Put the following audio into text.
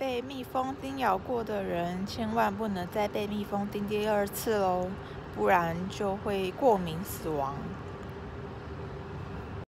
被蜜蜂叮咬过的人千万不能再被蜜蜂叮第二次喽不然就会过敏死亡。